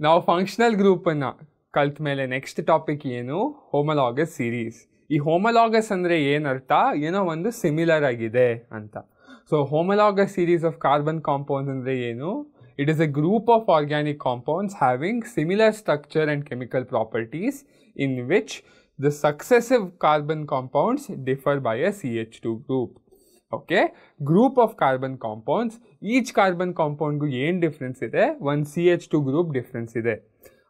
ನಾವು ಫಂಕ್ಷನಲ್ ಗ್ರೂಪನ್ನು ಕಲ್ತ ಮೇಲೆ ನೆಕ್ಸ್ಟ್ ಟಾಪಿಕ್ ಏನು? ಹೋಮಲಾಗಸ್ ಸೀರೀಸ್ ಈ ಹೋಮಲಾಗಸ್ ಅಂದರೆ ಏನರ್ಥ? ಏನೋ ಒಂದು ಸಿಮಿಲರ್ ಆಗಿದೆ ಅಂತ. So homologous series of carbon compounds ಅಂದರೆ ಏನು? It is a group of organic compounds having similar structure and chemical properties in which the successive carbon compounds differ by a C H two group okay group of carbon compounds each carbon ಕಾಂಪೌಂಡ್ಗೂ ಏನು difference ಇದೆ? ಒಂದು C H two group difference ಇದೆ.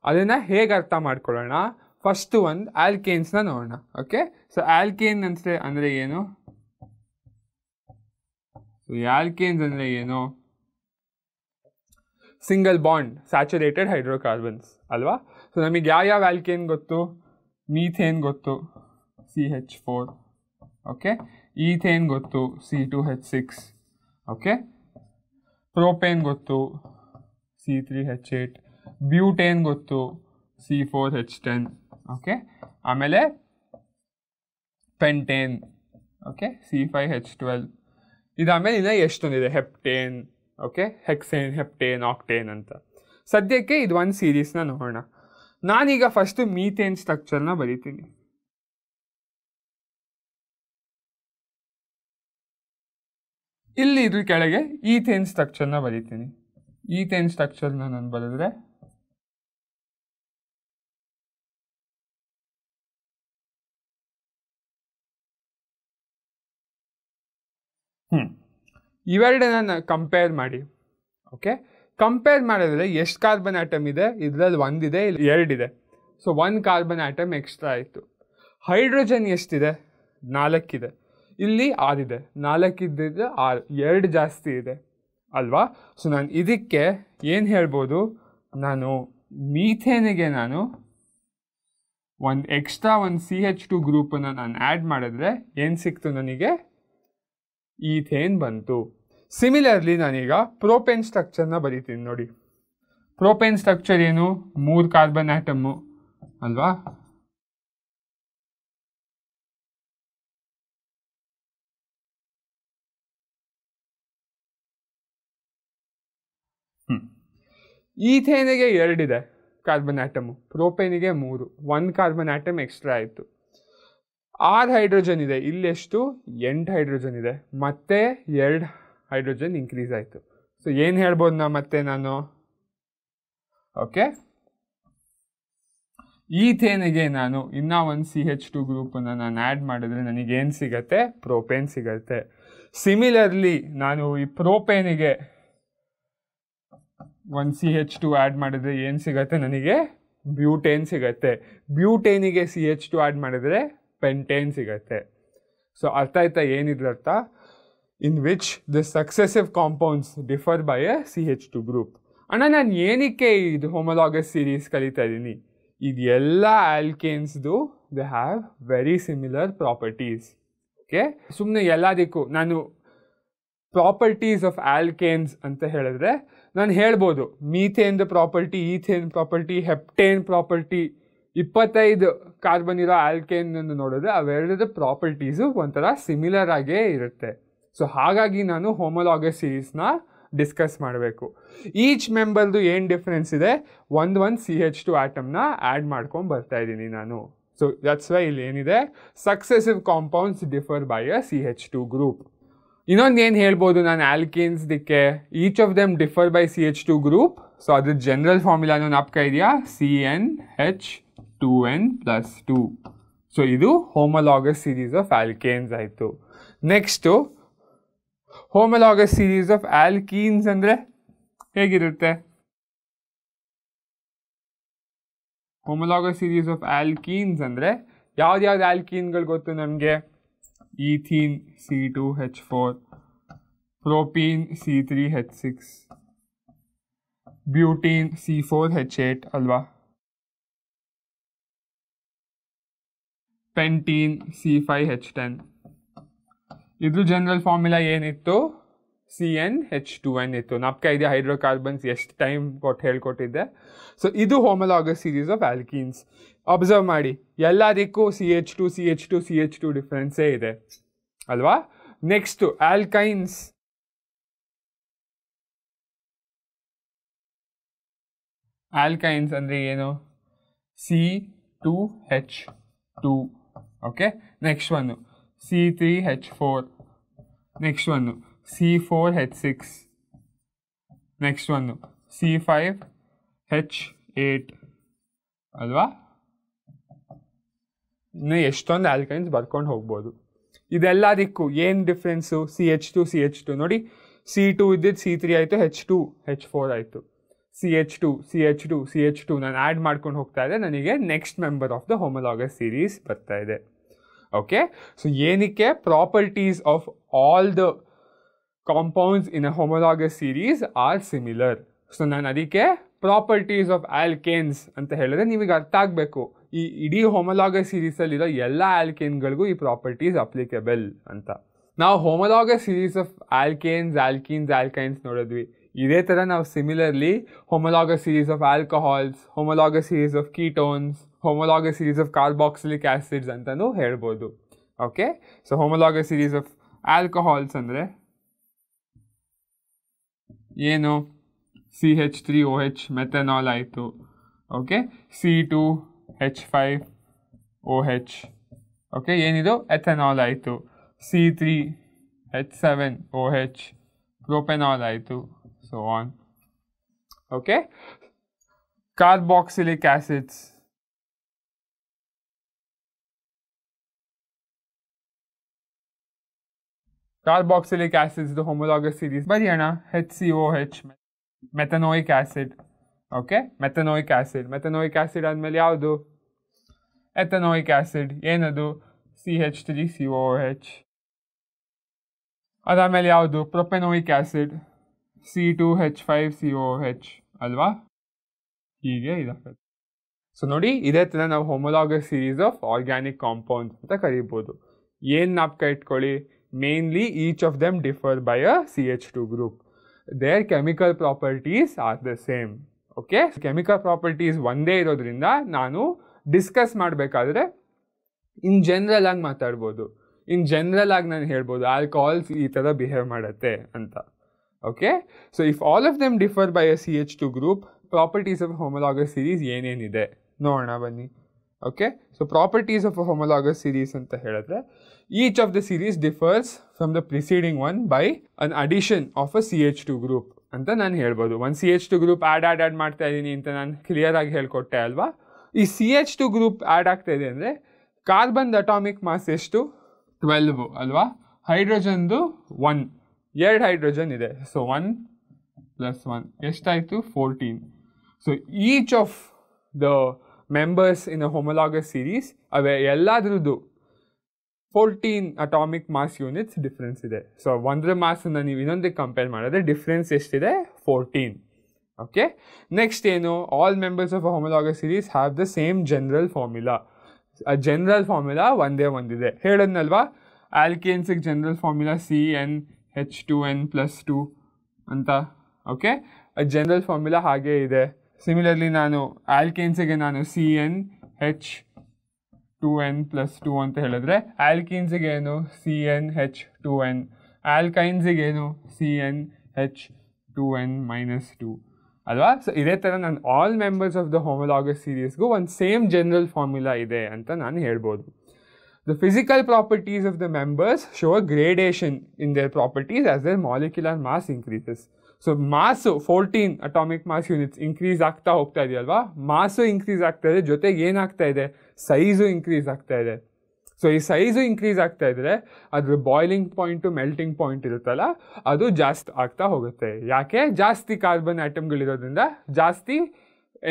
ಅದನ್ನು ಹೇಗೆ ಅರ್ಥ ಮಾಡ್ಕೊಳ್ಳೋಣ? First ಒಂದು ಆಲ್ಕೇನ್ಸ್ನ ನೋಡೋಣ. ಓಕೆ ಸೊ ಆಲ್ಕೇನ್ ಅಂದರೆ ಅಂದರೆ ಏನು? ಸೊ ಆಲ್ಕೇನ್ಸ್ ಅಂದರೆ ಏನು? ಸಿಂಗಲ್ ಬಾಂಡ್ ಸ್ಯಾಚುರೇಟೆಡ್ ಹೈಡ್ರೋಕಾರ್ಬನ್ಸ್ ಅಲ್ವಾ? ಸೊ ನಮಗೆ ಯಾವ ಆಲ್ಕೇನ್ ಗೊತ್ತು? ಮೀಥೇನ್ ಗೊತ್ತು. C H four okay ethane ಗೊತ್ತು C two H six okay propane ಗೊತ್ತು C three H eight butane ಗೊತ್ತು C four H ten okay ಆಮೇಲೆ pentane. Okay C five H twelve ಇದಾದಮೇಲೆ ಇನ್ನು ಎಷ್ಟೊಂದಿದೆ? Heptane. Okay hexane, heptane, octane ಅಂತ. ಸದ್ಯಕ್ಕೆ ಇದು ಒಂದು ಸೀರೀಸ್ನ ನೋಡೋಣ. ನಾನೀಗ ಫಸ್ಟು ಮೀಥೇನ್ ಸ್ಟ್ರಕ್ಚರ್ನ ಬರಿತೀನಿ. ಇಲ್ಲಿ ಇದ್ರ ಕೆಳಗೆ ಈಥೇನ್ ಸ್ಟ್ರಕ್ಚರ್ನ ಬರಿತೀನಿ. ಈಥೇನ್ ಸ್ಟ್ರಕ್ಚರ್ನ ನಾನು ಬರೆದ್ರೆ ಹ್ಞೂ ಇವೆರಡನ್ನ ಕಂಪೇರ್ ಮಾಡಿ. ಓಕೆ ಕಂಪೇರ್ ಮಾಡಿದ್ರೆ ಎಷ್ಟು ಕಾರ್ಬನ್ ಆಟಮ್ ಇದೆ? ಇದರಲ್ಲಿ ಒಂದಿದೆ, ಇಲ್ಲಿ ಎರಡಿದೆ. ಸೊ ಒಂದು ಕಾರ್ಬನ್ ಆಟಮ್ ಎಕ್ಸ್ಟ್ರಾ ಆಯಿತು. ಹೈಡ್ರೋಜನ್ ಎಷ್ಟಿದೆ? ನಾಲ್ಕಿದೆ. ಇಲ್ಲಿ ಆರಿದೆ ನಾಲ್ಕಿದ್ದಿದ್ರೆ ಆರು. ಎರಡು ಜಾಸ್ತಿ ಇದೆ. ಅಲ್ವಾ? ಸೊ ನಾನು ಇದಕ್ಕೆ ಏನು ಹೇಳ್ಬೋದು? ನಾನು ಮೀಥೇನಿಗೆ ನಾನು ಒಂದು ಎಕ್ಸ್ಟ್ರಾ ಒಂದು ಸಿ ಎಚ್ ಟು ಗ್ರೂಪನ್ನು ನಾನು ಆ್ಯಡ್ ಮಾಡಿದ್ರೆ ಏನು ಸಿಕ್ತು ನನಗೆ? ಈಥೇನ್ ಬಂತು. ಸಿಮಿಲರ್ಲಿ ನಾನೀಗ ಪ್ರೋಪೇನ್ ಸ್ಟ್ರಕ್ಚರ್ನ ಬರಿತೀನಿ ನೋಡಿ. ಪ್ರೋಪೇನ್ ಸ್ಟ್ರಕ್ಚರ್ ಏನು? ಮೂರು ಕಾರ್ಬನ್ ಆ್ಯಟಮ್ಮು ಅಲ್ವಾ? ಈಥೇನಿಗೆ ಎರಡಿದೆ ಕಾರ್ಬನ್ ಆಟಮು ಪ್ರೋಪೇನಿಗೆ ಮೂರು ಒಂದು ಕಾರ್ಬನ್ ಆಟಮ್ ಎಕ್ಸ್ಟ್ರಾ ಆಯಿತು. ಆರು ಹೈಡ್ರೋಜನ್ ಇದೆ, ಇಲ್ಲಿ ಎಷ್ಟು? ಎಂಟು ಹೈಡ್ರೋಜನ್ ಇದೆ, ಮತ್ತೆ ಎರಡು ಹೈಡ್ರೋಜನ್ ಇನ್ಕ್ರೀಸ್ ಆಯಿತು. ಸೊ ಏನು ಹೇಳ್ಬೋದು ನಾ ಮತ್ತೆ ನಾನು? ಓಕೆ ಈಥೇನಿಗೆ ನಾನು, ಇನ್ನೂ ಒಂದು ಸಿ ಹೆಚ್ ಟು ಗ್ರೂಪನ್ನು ನಾನು ಆ್ಯಡ್ ಮಾಡಿದ್ರೆ ನನಗೇನು ಸಿಗತ್ತೆ? ಪ್ರೋಪೇನ್ ಸಿಗತ್ತೆ. ಸಿಮಿಲರ್ಲಿ ನಾನು ಈ ಪ್ರೋಪೇನಿಗೆ ಒಂದು ಸಿ ಎಚ್ ಟು ಆ್ಯಡ್ ಮಾಡಿದರೆ ಏನು ಸಿಗತ್ತೆ ನನಗೆ? ಬ್ಯೂಟೇನ್ ಸಿಗತ್ತೆ. ಬ್ಯೂಟೇನಿಗೆ ಸಿ ಎಚ್ ಟು ಆ್ಯಡ್ ಮಾಡಿದರೆ ಪೆಂಟೇನ್ ಸಿಗತ್ತೆ. ಸೊ ಅರ್ಥ ಆಯ್ತಾ ಏನಿದ್ರರ್ಥ in which the successive compounds differ by a C H two group ಅಣ್ಣ, ನಾನು ಏನಕ್ಕೆ ಇದು ಹೋಮೊಲಾಗಸ್ ಸೀರೀಸ್ ಕಲಿತಾ ಇದ್ದೀನಿ? ಇದು ಎಲ್ಲ ಆಲ್ಕೇನ್ಸ್ದು they have very similar properties okay ಸುಮ್ಮನೆ ಎಲ್ಲದಕ್ಕೂ ನಾನು ಪ್ರಾಪರ್ಟೀಸ್ ಆಫ್ ಆಲ್ಕೇನ್ಸ್ ಅಂತ ಹೇಳಿದ್ರೆ ನಾನು ಹೇಳ್ಬೋದು, ಮೀಥೇನ್ದ property, ethane property, heptane property, ಇಪ್ಪತ್ತೈದು ಕಾರ್ಬನ್ ಇರೋ ಆಲ್ಕೇನ್ ಅನ್ನು ನೋಡಿದ್ರೆ ಅವೆರಡರ ಪ್ರಾಪರ್ಟೀಸು ಒಂಥರ ಸಿಮಿಲರ್ ಆಗೇ ಇರುತ್ತೆ. ಸೊ ಹಾಗಾಗಿ ನಾನು ಹೋಮಲಾಗಸ್ ಸೀರೀಸ್ನ ಡಿಸ್ಕಸ್ ಮಾಡಬೇಕು. ಈಚ್ ಮೆಂಬರ್ದು ಏನು ಡಿಫ್ರೆನ್ಸ್ ಇದೆ? ಒಂದು ಒಂದು ಸಿ ಎಚ್ ಟು ಆಟಮ್ನ ಆ್ಯಡ್ ಮಾಡ್ಕೊಂಡು ಬರ್ತಾ ಇದ್ದೀನಿ ನಾನು. ಸೊ ದಟ್ಸ್ ವೈ ಇಲ್ಲಿ ಏನಿದೆ? Successive compounds differ by a C H two group ಇನ್ನೊಂದು ಏನು ಹೇಳ್ಬೋದು ನಾನು ಆಲ್ಕೇನ್ಸ್ದಕ್ಕೆ each of them differ by C H two group so ಅದ್ರ ಜನರಲ್ ಫಾರ್ಮುಲಾನು ನಾಪ್ಕ ಇದೆಯಾ? C N H two N plus two so ಇದು ಹೋಮಲಾಗಸ್ ಸೀರೀಸ್ ಆಫ್ ಆಲ್ಕೇನ್ಸ್ ಆಯಿತು. Next homologous series of alkenes ಅಂದರೆ ಹೇಗಿರುತ್ತೆ? ಹೋಮಲಾಗಸ್ ಸೀರೀಸ್ ಆಫ್ ಆಲ್ಕೀನ್ಸ್ ಅಂದರೆ ಯಾವ್ದ್ಯಾವ್ದು ಆಲ್ಕೀನ್ಗಳು ಗೊತ್ತು ನಮಗೆ? Ethene C two H four propene C three H six butene C four H eight ಅಲ್ವಾ pentene C five H ten ಇದ್ರ ಜನರಲ್ ಫಾರ್ಮುಲಾ ಏನಿತ್ತು C N H two N ಇತ್ತು. ನಪ್ಕ ಇದೆ ಹೈಡ್ರೋಕಾರ್ಬನ್ಸ್ ಎಷ್ಟು ಟೈಮ್ ಕೊಟ್ಟು ಹೇಳ್ಕೊಟ್ಟಿದ್ದೆ. ಸೊ ಇದು homologous series of alkynes observe ಮಾಡಿ. ಎಲ್ಲದಕ್ಕೂ C H two C H two C H two ಡಿಫ್ರೆನ್ಸೇ ಇದೆ. ಅಲ್ವಾ? ನೆಕ್ಸ್ಟು ಆಲ್ಕೈನ್ಸ್ ಆಲ್ಕೈನ್ಸ್ ಅಂದರೆ ಏನು? C two H two okay next one C three H four next one C four H six next one C five H eight ಅಲ್ವಾ? ಇನ್ನು ಎಷ್ಟೊಂದು alkynes ಬರ್ಕೊಂಡು ಹೋಗ್ಬೋದು. ಇದೆಲ್ಲದಕ್ಕೂ ಏನು difference C H two C H two ನೋಡಿ C two ಇದ್ದಿದ್ದು C three ಆಯಿತು ಹೆಚ್ ಟು ಹೆಚ್ ಫೋರ್ ಆಯಿತು. C H two C H two C H two ನಾನು ಆ್ಯಡ್ ಮಾಡ್ಕೊಂಡು ಹೋಗ್ತಾ ಇದ್ದೆ. ನನಗೆ next member of the homologous series ಬರ್ತಾ ಇದೆ. ಓಕೆ ಸೊ ಏನಕ್ಕೆ? Properties of all the compounds in a homologous series are similar so ನಾನು ಅದಕ್ಕೆ ಪ್ರಾಪರ್ಟೀಸ್ ಆಫ್ ಆಲ್ಕೇನ್ಸ್ ಅಂತ ಹೇಳಿದ್ರೆ ನಿಮಗೆ ಅರ್ಥ ಆಗಬೇಕು. ಈ ಇಡೀ ಹೋಮಲಾಗಸ್ ಸೀರೀಸಲ್ಲಿರೋ ಎಲ್ಲ ಆಲ್ಕೇನ್ಗಳಿಗೂ ಈ ಪ್ರಾಪರ್ಟೀಸ್ ಅಪ್ಲಿಕೇಬಲ್ ಅಂತ. ನಾವು homologous series of alkanes alkenes alkynes ನೋಡಿದ್ವಿ. ಇದೇ ಥರ ನಾವು similarly homologous series of alcohols homologous series of ketones homologous series of carboxylic acids ಅಂತಲೂ ಹೇಳ್ಬೋದು. Okay so homologous series of alcohols ಅಂದರೆ ಏನು C H three O H methanol ಆಯಿತು okay C two H five O H okay ಏನಿದು ethanol ಆಯಿತು C three H seven O H propanol ಆಯಿತು so on okay carboxylic acids carboxylic acids homologous series ಬರೆಯೋಣ H C O H methanoic acid okay methanoic acid methanoic acid ಆದಮೇಲೆ ಯಾವುದು? Ethanoic acid ಏನದು? C H three C O H ಅದಾದಮೇಲೆ ಯಾವುದು? Propanoic acid C two H five C O H ಅಲ್ವಾ? ಹೀಗೆ ಇದಾಗುತ್ತೆ. So ನೋಡಿ, ಇದೇ ಥರ ನಾವು homologous series of organic compounds ಅಂತ ಕರಿಬೋದು. ಏನು ನಾಪ್ಕ ಇಟ್ಕೊಳ್ಳಿ? Of them differ by a C H two group their chemical properties are the same okay chemical properties ಒಂದೇ ಇರೋದ್ರಿಂದ ನಾನು ಡಿಸ್ಕಸ್ ಮಾಡಬೇಕಾದ್ರೆ ಇನ್ ಜನರಲ್ ಆಗಿ ಮಾತಾಡ್ಬೋದು. ಇನ್ ಜನರಲ್ ಆಗಿ ನಾನು ಹೇಳ್ಬೋದು ಆಲ್ಕೋಹಾಲ್ಸ್ ಈ ಥರ ಬಿಹೇವ್ ಮಾಡುತ್ತೆ ಅಂತ. Okay so if all of them differ by a C H two group properties of homologous series ಏನೇನಿದೆ? ನೋಡೋಣ ಬನ್ನಿ. Okay so properties of homologous series ಅಂತ ಹೇಳಿದ್ರೆ each of the series differs from the preceding one by an addition of a C H two group ಅಂತ ನಾನು ಹೇಳ್ಬೋದು. ಒಂದು C H two group add add add ಮಾಡ್ತಾ ಇದ್ದೀನಿ ಅಂತ ನಾನು ಕ್ಲಿಯರಾಗಿ ಹೇಳ್ಕೊಟ್ಟೆ ಅಲ್ವಾ? ಈ C H two group add ಆಗ್ತಾ ಇದೆ ಅಂದರೆ ಕಾರ್ಬನ್ ಅಟಾಮಿಕ್ ಮಾಸ್ ಎಷ್ಟು? ಟ್ವೆಲ್ವ್ ಅಲ್ವಾ? ಹೈಡ್ರೋಜನ್ದು ಒನ್ ಎರಡು ಹೈಡ್ರೋಜನ್ ಇದೆ. ಸೊ ಒನ್ ಪ್ಲಸ್ ಒನ್ ಎಷ್ಟಾಯಿತು? Fourteen so each of the members in a homologous series away ಎಲ್ಲದ್ರದ್ದು fourteen atomic mass units difference ಇದೆ. ಸೊ ಒಂದರ ಮಾಸನ್ನು ನೀವು ಇನ್ನೊಂದಕ್ಕೆ ಕಂಪೇರ್ ಮಾಡಿದ್ರೆ ಡಿಫ್ರೆನ್ಸ್ ಎಷ್ಟಿದೆ? ಫೋರ್ಟೀನ್ ಓಕೆ ನೆಕ್ಸ್ಟ್ ಏನು? All members of a series have the same general formula ಆ general formula ಒಂದೇ ಒಂದಿದೆ. ಹೇಳದ್ನಲ್ವಾ? ಆಲ್ಕೇನ್ಸಿಗೆ general formula C N H two N plus two ಅಂತ. ಓಕೆ ಜನರಲ್ ಫಾರ್ಮುಲಾ ಹಾಗೇ ಇದೆ. ಸಿಮಿಲರ್ಲಿ ನಾನು ಆಲ್ಕೇನ್ಸಿಗೆ ನಾನು C N H two N plus two ಅಂತ ಹೇಳಿದ್ರೆ ಆಲ್ಕೀನ್ಸಿಗೆ ಏನು C N H two N ಆಲ್ಕೈನ್ಸಿಗೆ ಏನು C N H two N minus two ಅಲ್ವಾ? ಸೊ ಇದೇ ಥರ ನಾನು all members of the homologous ಸೀರೀಸ್ಗೂ ಒಂದು ಸೇಮ್ ಜನರಲ್ ಫಾರ್ಮುಲಾ ಇದೆ ಅಂತ ನಾನು ಹೇಳ್ಬೋದು. The physical properties of the members show a gradation in their properties as their molecular mass increases. So mass fourteen atomic mass units increase ಆಗ್ತಾ ಹೋಗ್ತಾ ಇದೆಯಲ್ವಾ ಮಾಸು increase ಆಗ್ತಾ ಇದೆ, ಜೊತೆಗೆ ಏನಾಗ್ತಾ ಇದೆ? ಸೈಜು ಇನ್ಕ್ರೀಸ್ ಆಗ್ತಾ ಇದೆ. ಸೊ ಈ ಸೈಜು ಇನ್ಕ್ರೀಸ್ ಆಗ್ತಾ ಇದ್ರೆ ಅದ್ರ ಬಾಯ್ಲಿಂಗ್ ಪಾಯಿಂಟು ಮೆಲ್ಟಿಂಗ್ ಪಾಯಿಂಟ್ ಇರುತ್ತಲ್ಲ, ಅದು ಜಾಸ್ತಿ ಆಗ್ತಾ ಹೋಗುತ್ತೆ. ಯಾಕೆ? ಜಾಸ್ತಿ ಕಾರ್ಬನ್ ಆಟಮ್ಗಳಿರೋದ್ರಿಂದ ಜಾಸ್ತಿ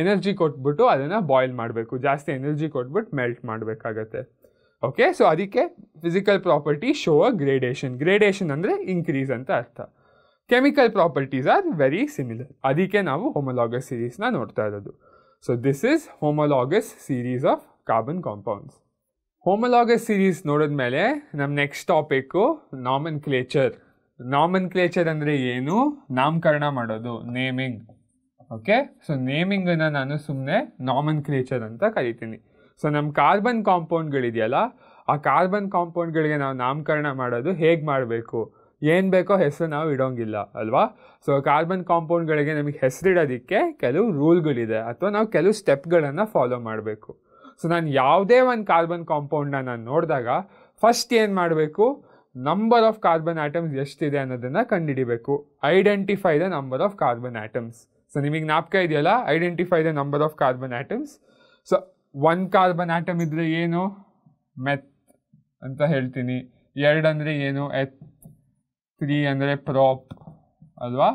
ಎನರ್ಜಿ ಕೊಟ್ಬಿಟ್ಟು ಅದನ್ನು ಬಾಯ್ಲ್ ಮಾಡಬೇಕು. ಜಾಸ್ತಿ ಎನರ್ಜಿ ಕೊಟ್ಬಿಟ್ಟು ಮೆಲ್ಟ್ ಮಾಡಬೇಕಾಗತ್ತೆ. ಓಕೆ ಸೊ ಅದಕ್ಕೆ physical property show a gradation gradation ಅಂದರೆ ಇನ್ಕ್ರೀಸ್ ಅಂತ ಅರ್ಥ. Chemical properties are very similar ಅದಕ್ಕೆ ನಾವು ಹೋಮಲಾಗಸ್ ಸೀರೀಸ್ನ ನೋಡ್ತಾ ಇರೋದು. So this is homologous series of carbon compounds homologous series ನೋಡಿದ್ಮೇಲೆ ನಮ್ಮ ನೆಕ್ಸ್ಟ್ ಟಾಪಿಕ್ಕು ನಾಮನ್ ಕ್ಲೇಚರ್ ನಾಮನ್ ಕ್ಲೇಚರ್ ಅಂದರೆ ಏನು? ನಾಮಕರಣ ಮಾಡೋದು ನೇಮಿಂಗ್ ಓಕೆ ಸೊ ನೇಮಿಂಗನ್ನು ನಾನು ಸುಮ್ಮನೆ ನಾಮನ್ ಕ್ಲೇಚರ್ ಅಂತ ಕರಿತೀನಿ. ಸೊ ನಮ್ಮ ಕಾರ್ಬನ್ ಕಾಂಪೌಂಡ್ಗಳಿದೆಯಲ್ಲ ಆ ಕಾರ್ಬನ್ ಕಾಂಪೌಂಡ್ಗಳಿಗೆ ನಾವು ನಾಮಕರಣ ಮಾಡೋದು ಹೇಗೆ ಮಾಡಬೇಕು? ಏನು ಬೇಕೋ ಹೆಸರು ನಾವು ಇಡೋಂಗಿಲ್ಲ, ಅಲ್ವಾ? ಸೊ ಕಾರ್ಬನ್ ಕಾಂಪೌಂಡ್ಗಳಿಗೆ ನಮಗೆ ಹೆಸರಿಡೋದಕ್ಕೆ ಕೆಲವು ರೂಲ್ಗಳಿದೆ, ಅಥವಾ ನಾವು ಕೆಲವು ಸ್ಟೆಪ್ಗಳನ್ನು ಫಾಲೋ ಮಾಡಬೇಕು. ಸೊ ನಾನು ಯಾವುದೇ ಒಂದು ಕಾರ್ಬನ್ ಕಾಂಪೌಂಡನ್ನ ನಾನು ನೋಡಿದಾಗ, ಫಸ್ಟ್ ಏನು ಮಾಡಬೇಕು? ನಂಬರ್ ಆಫ್ ಕಾರ್ಬನ್ ಆಟಮ್ಸ್ ಎಷ್ಟಿದೆ ಅನ್ನೋದನ್ನು ಕಂಡುಹಿಡಿಬೇಕು identify the number of carbon atoms so ನಿಮಗೆ ಜ್ಞಾಪಕ ಇದೆಯಲ್ಲ? Identify the number of carbon atoms so one carbon atom ಇದ್ದರೆ ಏನು? ಮೆತ್ ಅಂತ ಹೇಳ್ತೀನಿ. ಎರಡಂದರೆ ಏನು? ಎತ್ ತ್ರೀ ಅಂದರೆ ಪ್ರಾಪ್ ಅಲ್ವಾ?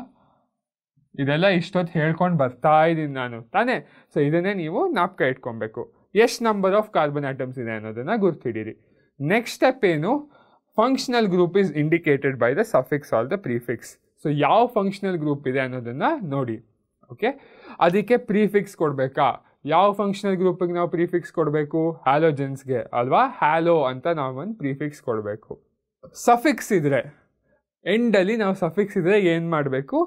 ಇದೆಲ್ಲ ಇಷ್ಟೊತ್ತು ಹೇಳ್ಕೊಂಡು ಬರ್ತಾ ಇದ್ದೀನಿ ನಾನು. ತಾನೇ? ಸೊ ಇದನ್ನೇ ನೀವು ನಾಪ್ಕ ಇಟ್ಕೊಬೇಕು. ಎಷ್ಟು ನಂಬರ್ ಆಫ್ ಕಾರ್ಬನ್ ಆಟಮ್ಸ್ ಇದೆ ಅನ್ನೋದನ್ನು ಗುರ್ತಿಡೀರಿ. ನೆಕ್ಸ್ಟ್ ಸ್ಟೆಪ್ ಏನು? Functional group is indicated by the suffix or the prefix so ಯಾವ ಫಂಕ್ಷನಲ್ ಗ್ರೂಪ್ ಇದೆ ಅನ್ನೋದನ್ನು ನೋಡಿ. ಓಕೆ ಅದಕ್ಕೆ ಪ್ರಿಫಿಕ್ಸ್ ಕೊಡಬೇಕಾ? ಯಾವ ಫಂಕ್ಷನಲ್ ಗ್ರೂಪಿಗೆ ನಾವು ಪ್ರಿಫಿಕ್ಸ್ ಕೊಡಬೇಕು? ಹ್ಯಾಲೋಜೆನ್ಸ್ಗೆ ಅಲ್ವಾ? ಹ್ಯಾಲೋ ಅಂತ ನಾವು ಒಂದು ಪ್ರಿಫಿಕ್ಸ್ ಕೊಡಬೇಕು. ಸಫಿಕ್ಸ್ ಇದ್ರೆ ಎಂಡಲ್ಲಿ ನಾವು ಸಫಿಕ್ಸ್ ಇದ್ರೆ ಏನು ಮಾಡಬೇಕು?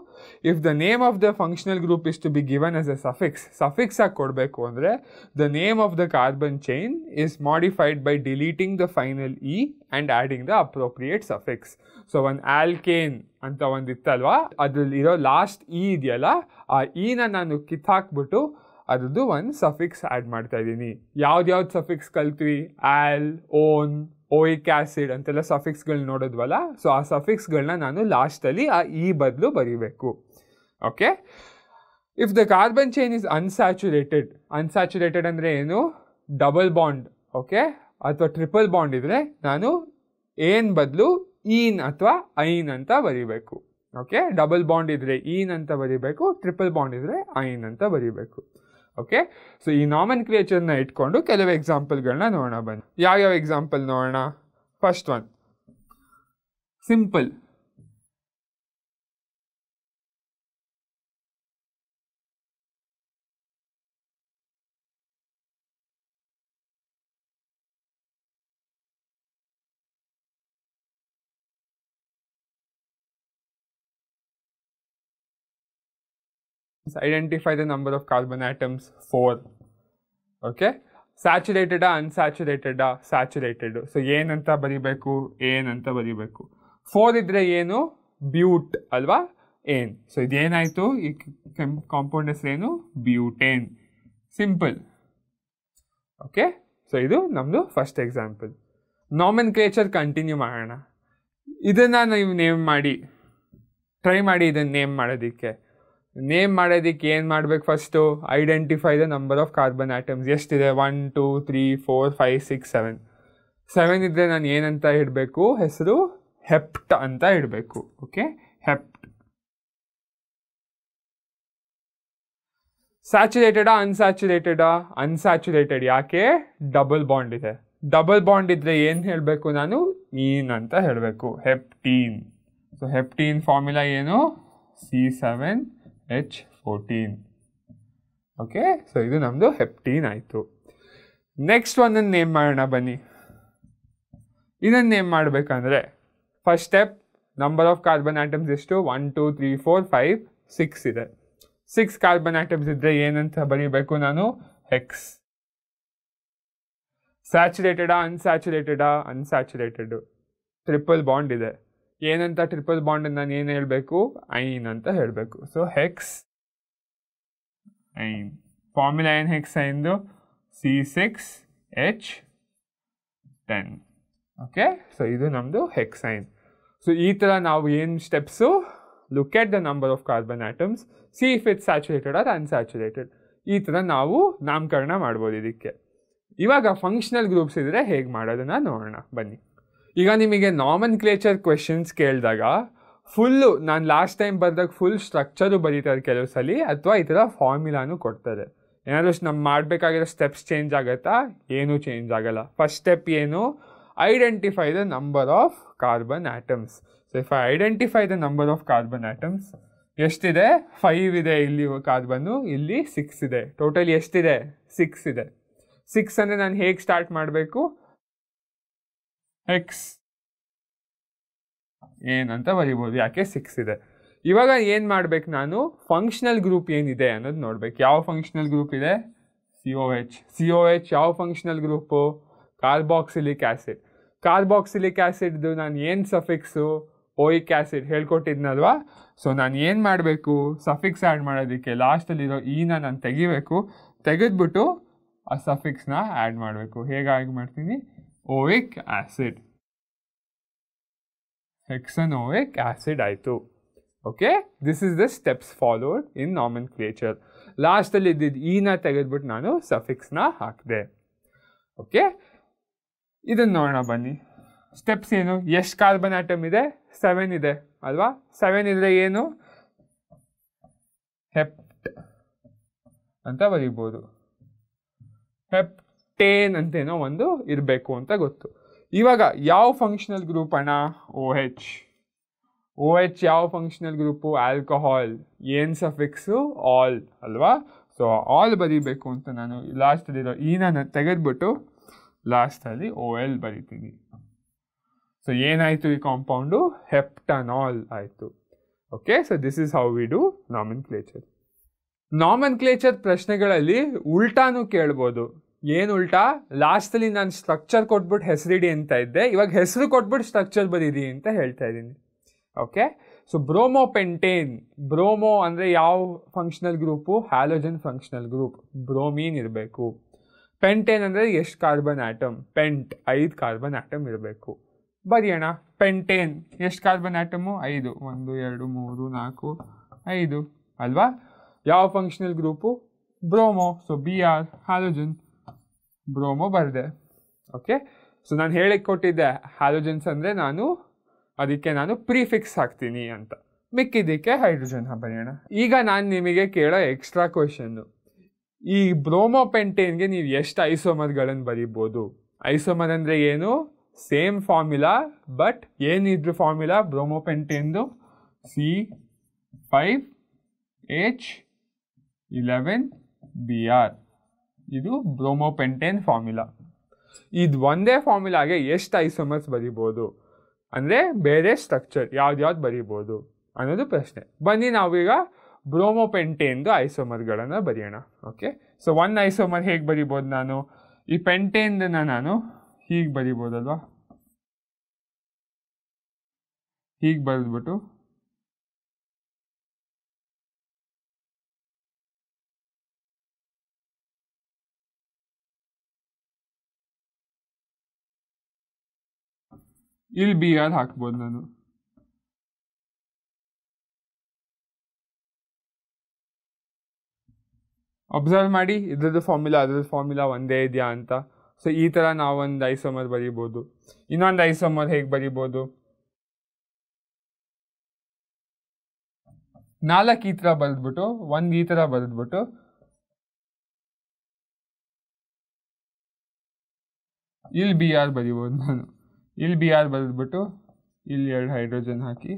If the name of the functional group is to be given as a suffix suffix ಆಗಿ ಕೊಡಬೇಕು ಅಂದರೆ the name of the carbon chain is modified by deleting the final E and adding the appropriate suffix so ಒಂದು alkane ಅಂತ ಒಂದು ಇತ್ತಲ್ವಾ? ಅದರಲ್ಲಿರೋ last E ಇದೆಯಲ್ಲ, ಆ ಇನ ನಾನು ಕಿತ್ತಾಕ್ಬಿಟ್ಟು ಅದ್ರದ್ದು ಒಂದು ಸಫಿಕ್ಸ್ ಆ್ಯಡ್ ಮಾಡ್ತಾ ಇದ್ದೀನಿ. ಯಾವ್ದು ಸಫಿಕ್ಸ್ ಕಲ್ತ್ವಿ? ಆಲ್ ಓನ್ ಓಯಿಕ್ ಆ್ಯಸಿಡ್ ಅಂತೆಲ್ಲ ಸಫಿಕ್ಸ್ಗಳು ನೋಡಿದ್ವಲ್ಲ? ಸೊ ಆ ಸಫಿಕ್ಸ್ಗಳನ್ನ ನಾನು ಲಾಸ್ಟಲ್ಲಿ ಆ ಇ ಬದಲು ಬರೀಬೇಕು. Okay if the carbon chain is unsaturated unsaturated ಅಂದರೆ ಏನು? ಡಬಲ್ ಬಾಂಡ್ ಓಕೆ ಅಥವಾ ಟ್ರಿಪಲ್ ಬಾಂಡ್ ಇದ್ದರೆ ನಾನು ಏನ್ ಬದಲು? ಈನ್ ಅಥವಾ ಐನ್ ಅಂತ ಬರೀಬೇಕು. ಓಕೆ ಡಬಲ್ ಬಾಂಡ್ ಇದ್ದರೆ ಈನ್ ಅಂತ ಬರೀಬೇಕು ಟ್ರಿಪಲ್ ಬಾಂಡ್ ಇದ್ದರೆ ಐನ್ ಅಂತ ಬರೀಬೇಕು. ಓಕೆ ಸೊ ಈ ನಾಮನ್ ಕ್ರಿಯೇಚರ್ನ ಇಟ್ಕೊಂಡು ಕೆಲವು ಎಕ್ಸಾಂಪಲ್ಗಳನ್ನ ನೋಡೋಣ ಬನ್ನಿ. ಯಾವ್ಯಾವ ಎಕ್ಸಾಂಪಲ್ ನೋಡೋಣ? First one simple identify the number of carbon atoms 4 okay ಸ್ಯಾಚುರೇಟೆಡಾ ಅನ್ಸ್ಯಾಚುರೇಟೆಡಾ ಸ್ಯಾಚುರೇಟೆಡ್ ಸೊ ಏನಂತ ಬರಿಬೇಕು ಏನಂತ ಬರಿಬೇಕು. ಫೋರ್ ಇದ್ರೆ ಏನು? ಬ್ಯೂಟ್ ಅಲ್ವಾ? ಏನ್? ಸೊ ಇದೇನಾಯಿತು? ಈ ಕೆಂ ಕಾಂಪೌಂಡ್ ಏನು? ಬ್ಯೂಟೇನ್ ಸಿಂಪಲ್ ಓಕೆ ಸೊ ಇದು ನಮ್ಮದು first example nomenclature continue ಮಾಡೋಣ. ಇದನ್ನು ನೀವು ನೇಮ್ ಮಾಡಿ. ಟ್ರೈ ಮಾಡಿ ಇದನ್ನು ನೇಮ್ ಮಾಡೋದಕ್ಕೆ. ನೇಮ್ ಮಾಡೋದಕ್ಕೆ ಏನು ಮಾಡ್ಬೇಕು first identify the number of carbon atoms ಎಷ್ಟಿದೆ? One two three four five six seven seven ಇದ್ದರೆ ನಾನು ಏನಂತ ಇಡಬೇಕು? ಹೆಸರು ಹೆಪ್ಟ್ ಅಂತ ಇಡಬೇಕು. ಓಕೆ ಹೆಪ್ಟ್ ಸ್ಯಾಚುರೇಟೆಡಾ ಅನ್ಸ್ಯಾಚುರೇಟೆಡಾ ಅನ್ಸ್ಯಾಚುರೇಟೆಡ್ ಯಾಕೆ? ಡಬಲ್ ಬಾಂಡ್ ಇದೆ. ಡಬಲ್ ಬಾಂಡ್ ಇದ್ದರೆ ಏನು ಹೇಳಬೇಕು ನಾನು? ಈನ್ ಅಂತ ಹೇಳಬೇಕು. ಹೆಪ್ಟೀನ್ ಸೊ ಹೆಪ್ಟೀನ್ ಫಾರ್ಮುಲಾ ಏನು? C seven H fourteen okay so ಇದು ನಮ್ಮದು ಹೆಪ್ಟೀನ್ ಆಯಿತು. ನೆಕ್ಸ್ಟ್ ಒಂದನ್ನು ನೇಮ್ ಮಾಡೋಣ ಬನ್ನಿ. ಇದನ್ನು ನೇಮ್ ಮಾಡಬೇಕಂದ್ರೆ first step number of carbon atoms ಎಷ್ಟು one two three four five six ಇದೆ. ಸಿಕ್ಸ್ ಕಾರ್ಬನ್ ಆಟಮ್ಸ್ ಇದ್ದರೆ ಏನಂತ ಬರೀಬೇಕು ನಾನು? ಹೆಕ್ಸ್ ಸ್ಯಾಚುರೇಟೆಡಾ ಅನ್ಸ್ಯಾಚುರೇಟೆಡಾ ಅನ್ಸ್ಯಾಚುರೇಟೆಡು ಟ್ರಿಪಲ್ ಬಾಂಡ್ ಇದೆ. ಏನಂತ ಟ್ರಿಪಲ್ ಬಾಂಡ್ ನಾನು ಏನು ಹೇಳಬೇಕು? ಐನ್ ಅಂತ ಹೇಳಬೇಕು. ಸೊ ಹೆಕ್ಸ್ ಐನ್ ಫಾರ್ಮುಲಾ ಏನು hex ಐನ್ದು C six H ten okay so ಇದು ನಮ್ಮದು ಐನ್ ಸೊ ಈ ಥರ ನಾವು ಏನು steps look at the number of carbon atoms see if it saturated or unsaturated ಈ ಥರ ನಾವು ನಾಮಕರಣ ಮಾಡ್ಬೋದು ಇದಕ್ಕೆ. ಇವಾಗ ಫಂಕ್ಷನಲ್ ಗ್ರೂಪ್ಸ್ ಇದ್ದರೆ ಹೇಗೆ ಮಾಡೋದನ್ನ ನೋಡೋಣ. ಬನ್ನಿ. ಈಗ ನಿಮಗೆ ನಾಮನ್ ಕ್ಲೇಚರ್ ಕ್ವೆಶನ್ಸ್ ಕೇಳಿದಾಗ ಫುಲ್ಲು ನಾನು ಲಾಸ್ಟ್ ಟೈಮ್ ಬರೆದಾಗ ಫುಲ್ ಸ್ಟ್ರಕ್ಚರು ಬರೀತಾರೆ ಕೆಲವು ಸಲ ಅಥವಾ ಈ ಥರ ಫಾರ್ಮುಲಾನು ಕೊಡ್ತಾರೆ. ಏನಾದರೂ ನಮ್ಮ ಮಾಡಬೇಕಾಗಿರೋ ಸ್ಟೆಪ್ಸ್ ಚೇಂಜ್ ಆಗುತ್ತಾ? ಏನೂ ಚೇಂಜ್ ಆಗಲ್ಲ. ಫಸ್ಟ್ ಸ್ಟೆಪ್ ಏನು? Identify the number of carbon atoms so if I identify the number of carbon atoms ಎಷ್ಟಿದೆ? ಫೈವ್ ಇದೆ ಇಲ್ಲಿ ಕಾರ್ಬನ್ನು ಇಲ್ಲಿ ಸಿಕ್ಸ್ ಇದೆ. ಟೋಟಲ್ ಎಷ್ಟಿದೆ? ಸಿಕ್ಸ್ ಇದೆ. ಸಿಕ್ಸ್ ಅಂದರೆ ನಾನು ಹೇಗೆ ಸ್ಟಾರ್ಟ್ ಮಾಡಬೇಕು? ಎಕ್ಸ್ ಅಂತ ಬರಿಬೋದು. ಯಾಕೆ ಸಿಕ್ಸ್ ಇದೆ? ಇವಾಗ ಏನು ಮಾಡ್ಬೇಕು ನಾನು? ಫಂಕ್ಷನಲ್ ಗ್ರೂಪ್ ಏನಿದೆ ಅನ್ನೋದು ನೋಡ್ಬೇಕು. ಯಾವ ಫಂಕ್ಷನಲ್ ಗ್ರೂಪ್ ಇದೆ? C O H C O H ಯಾವ functional group carboxylic acid carboxylic ಆ್ಯಸಿಡ್ದು ನಾನು ಏನು ಸಫಿಕ್ಸು ಓಯಿಕ್ ಆ್ಯಸಿಡ್ ಹೇಳ್ಕೊಟ್ಟಿದ್ನಲ್ವಾ? ಸೊ ನಾನು ಏನು ಮಾಡಬೇಕು? ಸಫಿಕ್ಸ್ ಆ್ಯಡ್ ಮಾಡೋದಕ್ಕೆ ಲಾಸ್ಟಲ್ಲಿರೋ ಈನ ನಾನು ತೆಗಿಬೇಕು. ತೆಗೆದ್ಬಿಟ್ಟು ಆ ಸಫಿಕ್ಸ್ನ ಆ್ಯಡ್ ಮಾಡಬೇಕು. ಹೇಗಾಗಿ ಮಾಡ್ತೀನಿ? ಓಯಿಕ್ ಆ್ಯಸಿಡ್ ಹೆಕ್ಸನೋಯಿಕ್ ಆ್ಯಸಿಡ್ ಆಯಿತು. Okay this is the steps followed in nomenclature ಲಾಸ್ಟಲ್ಲಿ ಇದ್ದಿದ್ದು ಈನ ತೆಗೆದ್ಬಿಟ್ಟು ನಾನು ಸಫಿಕ್ಸ್ನ ಹಾಕಿದೆ. ಓಕೆ ಇದನ್ನು ನೋಡೋಣ ಬನ್ನಿ. ಸ್ಟೆಪ್ಸ್ ಏನು? ಎಷ್ಟು ಕಾರ್ಬನ್ ಆಟಮ್ ಇದೆ? ಸೆವೆನ್ ಇದೆ, ಅಲ್ವಾ? ಸೆವೆನ್ ಇದ್ರೆ ಏನು? ಹೆಪ್ಟ್ ಅಂತ ಬರೀಬೋದು. ಹೆಪ್ಟೇನ್ ಅಂತೇನೋ ಒಂದು ಇರಬೇಕು ಅಂತ ಗೊತ್ತು. ಇವಾಗ ಯಾವ ಫಂಕ್ಷನಲ್ ಗ್ರೂಪ್ ಅಣ್ಣ? ಓ ಹೆಚ್ ಓ ಎಚ್ ಯಾವ ಫಂಕ್ಷನಲ್ ಗ್ರೂಪು ಆಲ್ಕೋಹಾಲ್ ಏನು ಸಫಿಕ್ಸು ಆಲ್ ಅಲ್ವಾ? ಸೊ ಆಲ್ ಬರೀಬೇಕು ಅಂತ ನಾನು ಲಾಸ್ಟಲ್ಲಿರೋ ನಾನು ತೆಗೆದ್ಬಿಟ್ಟು ಲಾಸ್ಟಲ್ಲಿ ಓ ಎಲ್ ಬರಿತೀನಿ. ಸೊ ಏನಾಯಿತು ಈ ಕಾಂಪೌಂಡು ಹೆಪ್ಟನಾಲ್ ಆಯಿತು. Okay so this is how we do nomenclature nomenclature ಪ್ರಶ್ನೆಗಳಲ್ಲಿ ಉಲ್ಟಾನು ಕೇಳ್ಬೋದು. ಏನು ಉಲ್ಟಾ? ಲಾಸ್ಟಲ್ಲಿ ನಾನು ಸ್ಟ್ರಕ್ಚರ್ ಕೊಟ್ಬಿಟ್ಟು ಹೆಸರಿಡಿ ಅಂತ ಇದ್ದೆ. ಇವಾಗ ಹೆಸರು ಕೊಟ್ಬಿಟ್ಟು ಸ್ಟ್ರಕ್ಚರ್ ಬರೀರಿ ಅಂತ ಹೇಳ್ತಾ ಇದ್ದೀನಿ. Okay so bromo pentane bromo ಅಂದರೆ ಯಾವ functional group halogen functional group bromine ಇರಬೇಕು. ಪೆಂಟೇನ್ ಅಂದರೆ ಎಷ್ಟು ಕಾರ್ಬನ್ ಆಟಮ್ ಪೆಂಟ್ ಐದು ಕಾರ್ಬನ್ ಆಟಮ್ ಇರಬೇಕು. ಬರೆಯೋಣ. ಪೆಂಟೇನ್ ಎಷ್ಟು ಕಾರ್ಬನ್ ಆಟಮು ಐದು. ಒಂದು, ಎರಡು, ಮೂರು, ನಾಲ್ಕು, ಐದು. ಅಲ್ವಾ? ಯಾವ functional group bromo so B R halogen bromo ಬರೆದೆ. ಓಕೆ ಸೊ ನಾನು ಹೇಳಿ ಕೊಟ್ಟಿದ್ದೆ ಹ್ಯಾಲೋಜನ್ಸ್ ಅಂದರೆ ನಾನು ಅದಕ್ಕೆ ನಾನು ಪ್ರಿಫಿಕ್ಸ್ ಹಾಕ್ತೀನಿ ಅಂತ. ಮಿಕ್ಕಿದ್ದಕ್ಕೆ ಹೈಡ್ರೋಜನ್ ಬರೆಯೋಣ. ಈಗ ನಾನು ನಿಮಗೆ ಕೇಳೋ ಎಕ್ಸ್ಟ್ರಾ ಕ್ವೆಶನ್ನು ಈ ಬ್ರೋಮೋಪೆಂಟೇನ್ಗೆ ನೀವು ಎಷ್ಟು ಐಸೋಮರ್ಗಳನ್ನು ಬರೀಬೋದು? ಐಸೋಮರ್ ಅಂದರೆ ಏನು? ಸೇಮ್ ಫಾರ್ಮುಲಾ, ಬಟ್ ಏನಿದ್ರು formula? ಬ್ರೋಮೋಪೆಂಟೇನ್ದು C five H eleven B R ಇದು ಬ್ರೋಮೋಪೆಂಟೇನ್ ಫಾರ್ಮುಲಾ. ಇದು ಒಂದೇ ಫಾರ್ಮುಲಾಗೆ ಎಷ್ಟು ಐಸೋಮರ್ಸ್ ಬರಿಬೋದು? ಅಂದರೆ ಬೇರೆ ಸ್ಟ್ರಕ್ಚರ್ ಯಾವ್ದು ಬರಿಬೋದು ಅನ್ನೋದು ಪ್ರಶ್ನೆ. ಬನ್ನಿ ನಾವೀಗ ಬ್ರೋಮೋಪೆಂಟೇನ್ದು ಐಸೋಮರ್ಗಳನ್ನು ಬರೆಯೋಣ. ಓಕೆ? ಸೊ ಒನ್ ಐಸೋಮರ್ ಹೇಗೆ ಬರಿಬೋದು ನಾನು? ಈ ಪೆಂಟೇನ್ದನ್ನು ನಾನು ಹೀಗೆ ಬರಿಬೋದಲ್ವಾ? ಹೀಗೆ ಬರೆದ್ಬಿಟ್ಟು ಇಲ್ಲಿ ಬಿ ಆರ್ ಹಾಕ್ಬೋದು ನಾನು ಅಬ್ಸರ್ವ್ ಮಾಡಿ, ಇದ್ರದ್ದು ಫಾರ್ಮುಲಾ ಅದ್ರದ್ದು ಫಾರ್ಮುಲಾ ಒಂದೇ ಇದೆಯಾ ಅಂತ. ಸೊ ಈ ಥರ ನಾವೊಂದು ಐಸೋಮರ್ ಬರಿಬೋದು. ಇನ್ನೊಂದು ಐಸೋಮರ್ ಹೇಗೆ ಬರಿಬೋದು? ನಾಲ್ಕು ಈ ಥರ ಬರೆದ್ಬಿಟ್ಟು, ಒಂದು ಈ ಥರ ಬರೆದ್ಬಿಟ್ಟು ಇಲ್ಲಿ ಬಿ ಆರ್ ಬರಿಬೋದು? ನಾನು ಇಲ್ಲಿ ಬಿ ಆರ್ ಬರೆದ್ಬಿಟ್ಟು ಇಲ್ಲಿ ಎರಡು ಹೈಡ್ರೋಜನ್ ಹಾಕಿ.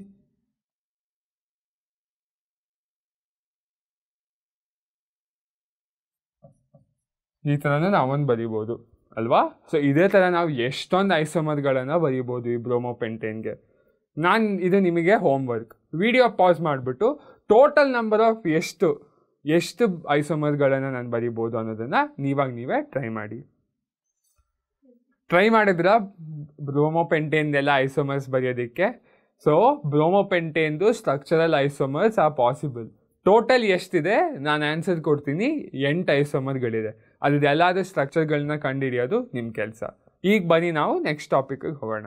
ಈ ಥರನೇ ನಾವೊಂದು ಬರೀಬೋದು, ಅಲ್ವಾ? ಸೊ ಇದೇ ಥರ ನಾವು ಎಷ್ಟೊಂದು ಐಸೋಮರ್ಗಳನ್ನು ಬರೀಬೋದು ಈ ಬ್ರೋಮೋಪೆಂಟೇನ್ಗೆ. ನಾನು ಇದು ನಿಮಗೆ ಹೋಮ್ವರ್ಕ್ ವಿಡಿಯೋ ಪಾಸ್ ಮಾಡಿಬಿಟ್ಟು ಟೋಟಲ್ ನಂಬರ್ ಆಫ್ ಎಷ್ಟು ಎಷ್ಟು ಐಸೋಮರ್ಗಳನ್ನು ನಾನು ಬರಿಬೋದು ಅನ್ನೋದನ್ನು ನೀವಾಗ ನೀವೇ ಟ್ರೈ ಮಾಡಿ. ಟ್ರೈ ಮಾಡಿದ್ರ? ಬ್ರೋಮೋಪೆಂಟೇನ್ದೆಲ್ಲ ಐಸೋಮರ್ಸ್ ಬರೆಯೋದಕ್ಕೆ. ಸೊ ಬ್ರೋಮೋಪೆಂಟೇನ್ದು ಸ್ಟ್ರಕ್ಚರಲ್ ಐಸೋಮರ್ಸ್ ಆ ಪಾಸಿಬಲ್ ಟೋಟಲ್ ಎಷ್ಟಿದೆ? ನಾನು ಆನ್ಸರ್ ಕೊಡ್ತೀನಿ. ಎಂಟು ಐಸೋಮರ್ಗಳಿದೆ ಅದ್ರದ್ದು ಎಲ್ಲಾದ್ರೂ ಸ್ಟ್ರಕ್ಚರ್ಗಳನ್ನ ಕಂಡುಹಿಡಿಯೋದು ನಿಮ್ಮ ಕೆಲಸ. ಈಗ ಬನ್ನಿ ನಾವು ನೆಕ್ಸ್ಟ್ ಟಾಪಿಕ್ಗೆ ಹೋಗೋಣ.